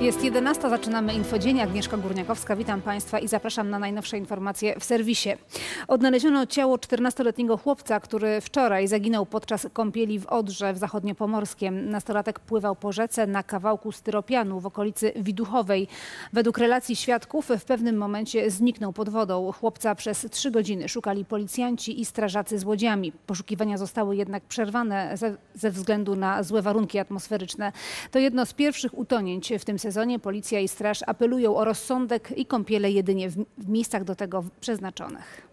Jest 11, zaczynamy infodzień. Agnieszka Górniakowska, witam Państwa i zapraszam na najnowsze informacje w serwisie. Odnaleziono ciało 14-letniego chłopca, który wczoraj zaginął podczas kąpieli w Odrze w Zachodniopomorskiem. Nastolatek pływał po rzece na kawałku styropianu w okolicy Widuchowej. Według relacji świadków w pewnym momencie zniknął pod wodą. Chłopca przez trzy godziny szukali policjanci i strażacy z łodziami. Poszukiwania zostały jednak przerwane ze, ze względu na złe warunki atmosferyczne. To jedno z pierwszych utonięć w tym sezonie. Policja i straż apelują o rozsądek i kąpiele jedynie w, w miejscach do tego przeznaczonych.